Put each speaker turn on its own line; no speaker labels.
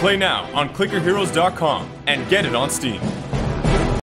Play now on ClickerHeroes.com and get it on Steam.